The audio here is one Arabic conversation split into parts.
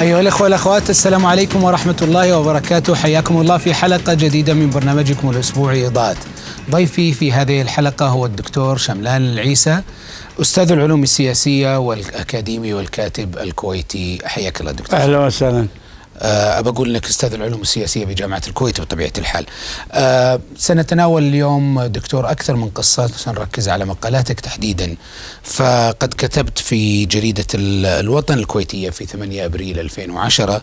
أيها الأخوة والأخوات السلام عليكم ورحمة الله وبركاته. حياكم الله في حلقة جديدة من برنامجكم الأسبوعي إضاءة ضيفي في هذه الحلقة هو الدكتور شملان العيسى أستاذ العلوم السياسية والأكاديمي والكاتب الكويتي. حياك الله دكتور. أهلا وسهلا. أه بقول لك أستاذ العلوم السياسية بجامعة الكويت بطبيعة الحال. أه سنتناول اليوم دكتور أكثر من قصة سنركز على مقالاتك تحديدا. فقد كتبت في جريدة ال- الوطن الكويتية في 8 أبريل 2010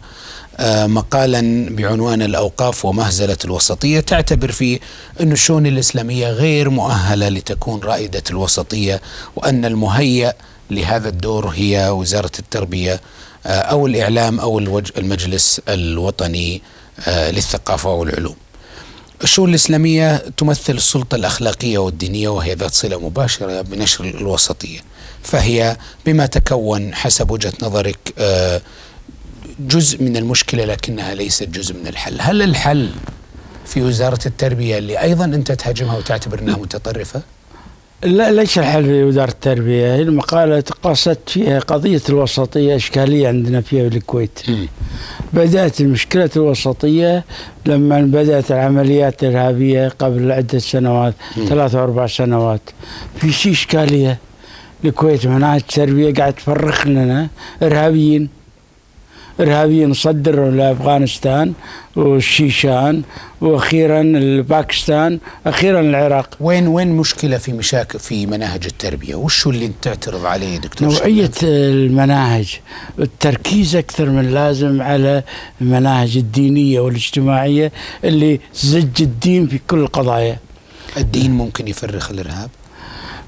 أه مقالا بعنوان الأوقاف ومهزلة الوسطية تعتبر فيه أن الشؤون الإسلامية غير مؤهلة لتكون رائدة الوسطية وأن المهيأ لهذا الدور هي وزارة التربية آه، أو الإعلام أو المجلس الوطني آه، للثقافة والعلوم. الشؤون الإسلامية تمثل السلطة الأخلاقية والدينية وهي ذات صلة مباشرة بنشر الوسطية. فهي بما تكون حسب وجهة نظرك آه، جزء من المشكلة لكنها ليست جزء من الحل. هل الحل في وزارة التربية اللي أيضا أنت تهاجمها وتعتبر أنها متطرفة؟ لا ليس الحل في وزارة التربية. هي المقالة قصت فيها قضية الوسطية إشكالية عندنا فيها في الكويت. بدأت مشكلة الوسطية لما بدأت العمليات الإرهابية قبل عدة سنوات. ثلاث أربع سنوات. في شيء إشكالية؟ الكويت مناهج تربية قاعد تفرخ لنا إرهابيين. إرهابيين صدروا لأفغانستان والشيشان وأخيرا باكستان أخيرا العراق وين وين مشكلة في مشاكل في مناهج التربية؟ وشو اللي تعترض عليه دكتور نوعية؟ المناهج. التركيز أكثر من اللازم على المناهج الدينية والاجتماعية اللي زج الدين في كل القضايا الدين ممكن يفرخ الإرهاب؟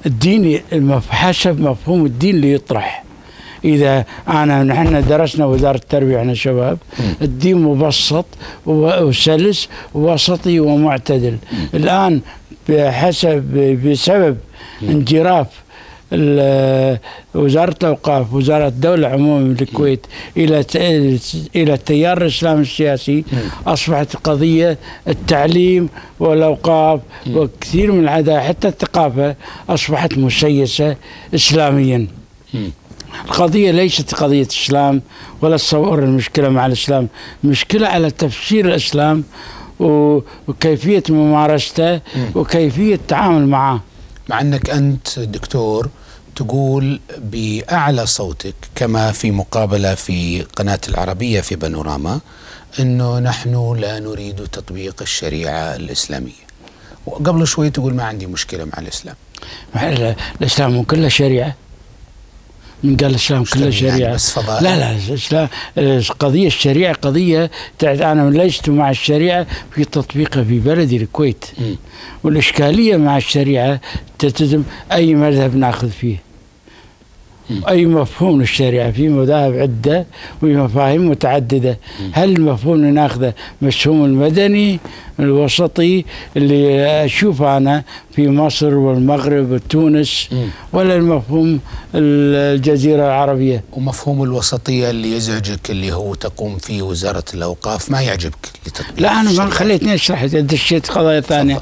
الدين حسب مفهوم الدين اللي يطرح. إذا أنا نحن درسنا وزارة التربية إحنا شباب الدين مبسط وسلس ووسطي ومعتدل. الآن بحسب بسبب انجراف وزارة الأوقاف وزارة الدولة عموما بالكويت إلى إلى التيار الإسلامي السياسي أصبحت قضية التعليم والأوقاف وكثير من العداء حتى الثقافة أصبحت مسيسة إسلاميا. القضية ليست قضية إسلام ولا تصور المشكلة مع الإسلام. مشكلة على تفسير الإسلام وكيفية ممارسته وكيفية التعامل معه. مع أنك أنت دكتور تقول بأعلى صوتك كما في مقابلة في قناة العربية في بانوراما أنه نحن لا نريد تطبيق الشريعة الإسلامية. وقبل شوي تقول ما عندي مشكلة مع الإسلام الإسلام كله شريعة. من قال الإسلام كله إسلام يعني. لا لا الإسلام قضية الشريعة قضية تعد أنا لست مع الشريعة في تطبيقها في بلدي الكويت مم. والإشكالية مع الشريعة تلتزم أي مذهب ناخذ فيه أي مفهوم للشريعة في مذاهب عدة ومفاهيم متعددة هل المفهوم اللي ناخذه مفهوم المدني الوسطي اللي أشوفه أنا في مصر والمغرب وتونس. ولا المفهوم الجزيرة العربية ومفهوم الوسطية اللي يزعجك اللي هو تقوم فيه وزارة الأوقاف ما يعجبك لا أنا ما. خليتني أشرح دشيت قضايا ثانية.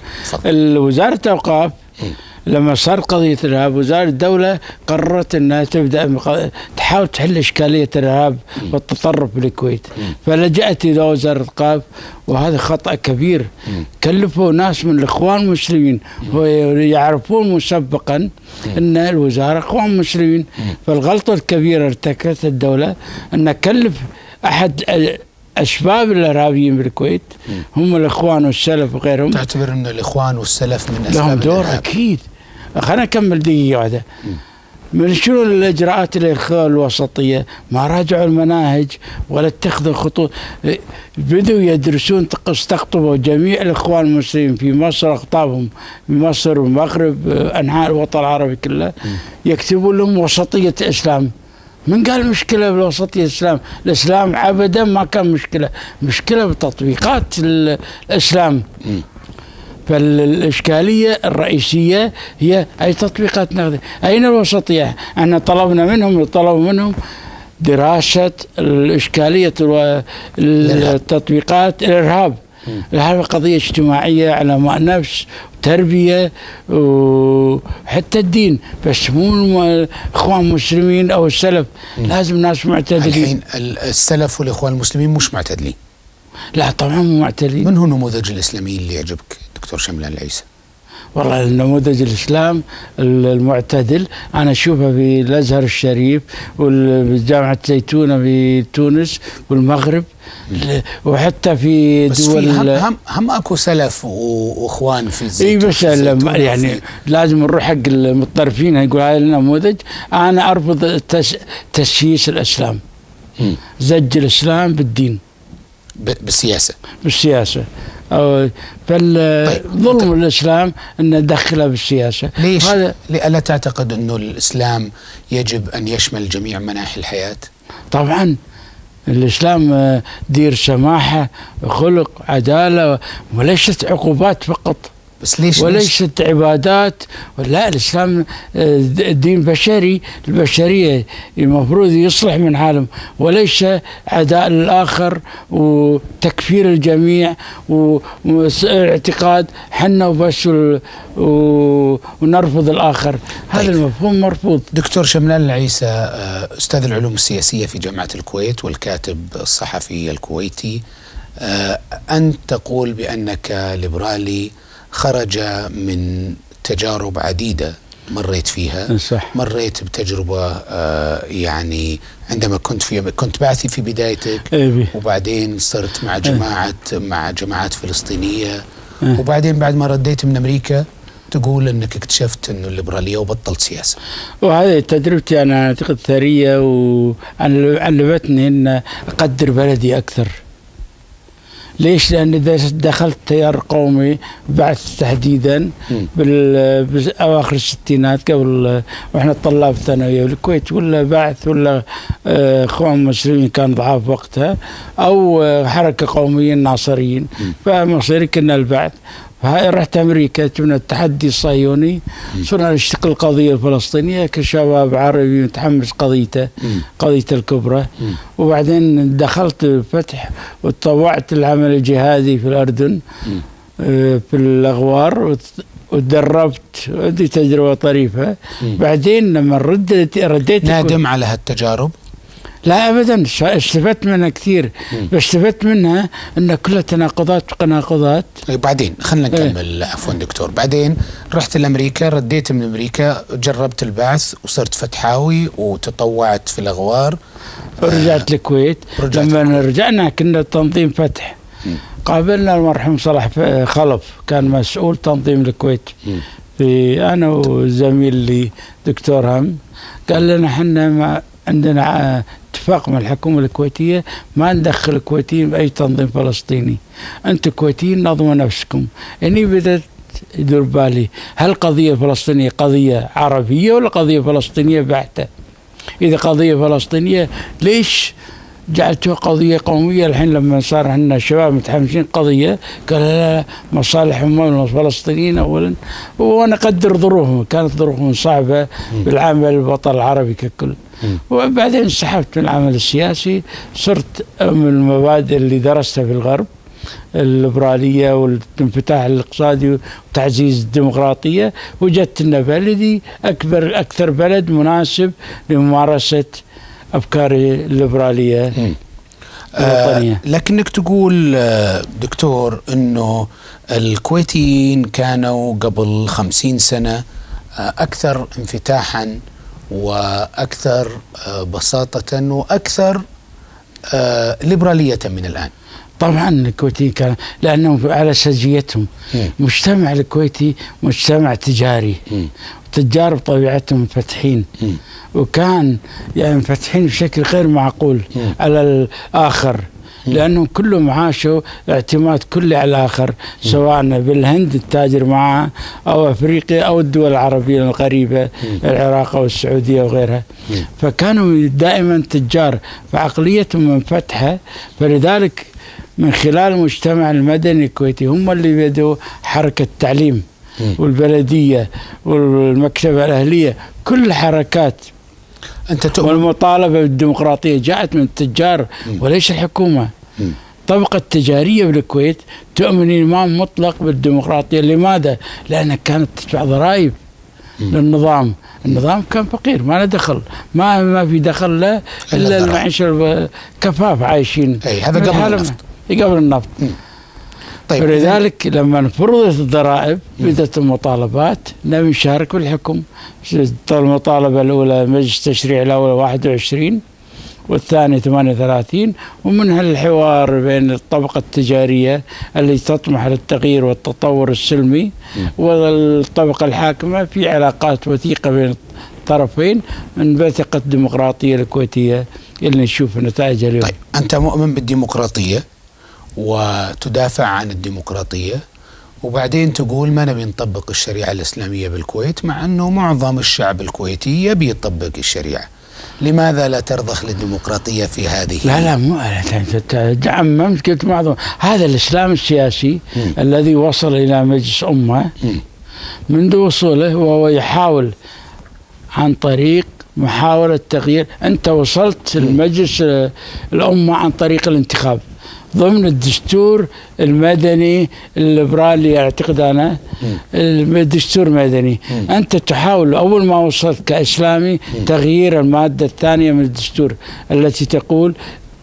وزارة الأوقاف لما صار قضية الإرهاب وزارة الدولة قررت أنها تبدأ بق- تحاول تحل إشكالية الإرهاب والتطرف بالكويت. فلجأت إلى وزارة الأوقاف وهذا خطأ كبير. كلفوا ناس من الإخوان المسلمين ويعرفون مسبقا أن الوزارة إخوان مسلمين. فالغلطة الكبيرة ارتكبتها الدولة أن كلف أحد ال- أسباب الإرهابيين بالكويت. هم الإخوان والسلف وغيرهم. تعتبر أن الإخوان والسلف من لهم أسباب دور الإرهاب. أكيد. خلينا نكمل دقيقة واحدة. من شنو الإجراءات الاخوان الوسطية؟ ما راجعوا المناهج ولا اتخذوا خطوط. بدوا يدرسون تق- استقطبوا جميع الإخوان المسلمين في مصر أقطابهم في مصر والمغرب أنحاء الوطن العربي كله يكتبون لهم وسطية الإسلام. من قال مشكلة بالوسطية الإسلام؟ الإسلام أبدا ما كان مشكلة. مشكلة بتطبيقات ال- الإسلام. فالإشكالية الرئيسية هي أي تطبيقات ناخذ أين الوسطية؟ أن طلبنا منهم طلبوا منهم دراسة الإشكالية التطبيقات. الإرهاب. هذه قضية اجتماعية على ماء نفس تربية وحتى الدين. بس مو الم- إخوان مسلمين أو السلف. لازم ناس معتدلين. الحين ال- السلف والإخوان المسلمين مش معتدلين. لا طبعا مو معتدلين. من هو نموذج الاسلاميين اللي يعجبك؟ دكتور شملان العيسى. والله النموذج الإسلام المعتدل. أنا أشوفه في الأزهر الشريف وجامعه زيتونة في تونس والمغرب. وحتى في بس في هم, هم, هم أكو سلف وإخوان في إي الزيتون بس الزيتون لما- يعني. وفي- لازم نروح حق المتطرفين يقول هذا النموذج. أنا أرفض تسييس الإسلام. زج الإسلام بالدين. بالسياسة. بالسياسة. فالظلم طيب. الإسلام أن ندخله بالسياسة ليش؟ هذا الا تعتقد انه الإسلام يجب أن يشمل جميع مناحي الحياة؟ طبعا الإسلام آه، دير سماحة خلق عدالة وليست عقوبات فقط بس ليش ليش وليست عبادات لا الإسلام آه، دين بشري. البشرية المفروض يصلح من عالم وليس عداء للاخر وتكفير الجميع واعتقاد حنا وبس ونرفض الآخر. هذا طيب. المفهوم مرفوض. دكتور شملان العيسى آه، أستاذ العلوم السياسية في جامعة الكويت والكاتب الصحفي الكويتي. آه، أنت تقول بأنك ليبرالي خرج من تجارب عديدة مريت فيها. صح. مريت بتجربة آه، يعني عندما كنت في كنت بعثي في بدايتك إيه. وبعدين صرت مع جماعة مع جماعات فلسطينية. إيه. وبعدين بعد ما رديت من أمريكا تقول إنك اكتشفت إنه الليبرالية وبطلت سياسة. وهذه تجربتي أنا أعتقد ثرية وعلمتني ان أقدر بلدي أكثر. ليش؟ لأن إذا دخلت تيار قومي بعث تحديدا مم. بال- بأواخر الستينات قبل وإحنا طلاب ثانويه بالكويت ولا بعث ولا آه، اخوان مسلمين كان ضعاف وقتها أو آه، حركة قومية ناصريين فمصيري كنا البعث فهاي رحت أمريكا جبنا التحدي الصهيوني. صرنا نشتغل القضية الفلسطينية؟ كشباب عربي متحمس قضيته. قضيته الكبرى. وبعدين دخلت الفتح وتطوعت العمل الجهادي في الأردن. آه، في الأغوار وت- وتدربت. عندي تجربة طريفة. بعدين لما رديت رديت نادم على هالتجارب؟ لا ابدا. استفدت منها كثير. استفدت منها إن كلها تناقضات وتناقضات. طيب بعدين خلينا إيه. نكمل. عفوا دكتور. بعدين رحت لأمريكا رديت من أمريكا جربت البعث وصرت فتحاوي وتطوعت في الأغوار. ورجعت الكويت. رجعت لما رجعنا كنا تنظيم فتح. مم. قابلنا المرحوم صلاح خلف كان مسؤول تنظيم الكويت. مم. في أنا وزميل لي دكتور هم قال لنا إحنا ما عندنا اتفاق مع الحكومة الكويتية ما ندخل الكويتيين بأي تنظيم فلسطيني أنتم كويتيين نظموا نفسكم اني بدأت يدور بالي هل القضية الفلسطينيه قضية عربية ولا قضية فلسطينية بحته؟ إذا قضية فلسطينية ليش جعلتها قضية قومية الحين لما صار عندنا شباب متحمسين قضية قال لا مصالحهم الفلسطينيين أولا. وأنا أقدر ظروفهم كانت ظروفهم صعبة بالعمل الوطن العربي ككل. وبعدين انسحبت من العمل السياسي صرت من المبادئ اللي درستها في الغرب الليبرالية والانفتاح الاقتصادي وتعزيز الديمقراطية. وجدت أن بلدي أكبر أكثر بلد مناسب لممارسة مم. الوطنية. آه لكنك تقول آه دكتور إنه الكويتيين كانوا قبل خمسين سنة آه أكثر انفتاحا وأكثر آه بساطة وأكثر ليبرالية من الآن طبعا الكويتيين كان لأنهم على سجيتهم. مجتمع الكويتي مجتمع تجاري. مم. التجار بطبيعتهم منفتحين. وكان يعني منفتحين بشكل غير معقول. على الآخر. لأنهم كلهم عاشوا اعتماد كلي على الآخر سواء بالهند التاجر معه أو أفريقيا أو الدول العربية القريبة العراق أو السعودية وغيرها فكانوا دائما تجار فعقليتهم منفتحة. فلذلك من خلال المجتمع المدني الكويتي هم اللي بدوا حركة التعليم. والبلدية والمكتبة الأهلية كل حركات أنت تؤمن والمطالبة بالديمقراطية جاءت من التجار وليس الحكومة. الطبقة التجارية بالكويت تؤمن إيمان مطلق بالديمقراطية لماذا؟ لأنها كانت تدفع ضرائب للنظام النظام كان فقير ما له دخل ما ما في دخل له إلا. المعيشة كفاف عايشين أي، هذا قبل النفط. قبل النفط. طيب فلذلك لما فرضت الضرائب بدأت المطالبات نبي نشارك بالحكم المطالبة الأولى مجلس التشريع الأول 21 والثاني 38 ومنها الحوار بين الطبقة التجارية اللي تطمح للتغيير والتطور السلمي والطبقة الحاكمة في علاقات وثيقة بين الطرفين انبثقت الديمقراطية الكويتية اللي نشوف نتائجها اليوم. طيب أنت مؤمن بالديمقراطية؟ وتدافع عن الديمقراطية. وبعدين تقول ما نبي نطبق الشريعة الإسلامية بالكويت مع أنه معظم الشعب الكويتي يبي يطبق الشريعة. لماذا لا ترضخ للديمقراطية في هذه؟ لا لا مو أنت عممت قلت معظم. هذا الإسلام السياسي الذي وصل إلى مجلس مم. منذ وصوله وهو يحاول عن طريق محاولة تغيير. أنت وصلت المجلس آه، الأمة عن طريق الانتخاب. ضمن الدستور المدني الليبرالي أعتقد أنا الدستور المدني. أنت تحاول أول ما وصلت كإسلامي تغيير المادة الثانية من الدستور التي تقول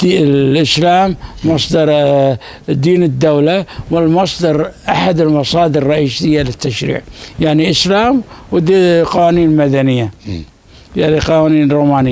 الإسلام مصدر آه، دين الدولة والمصدر أحد المصادر الرئيسية للتشريع. يعني إسلام ودي قوانين مدنية. يعني قوانين رومانية.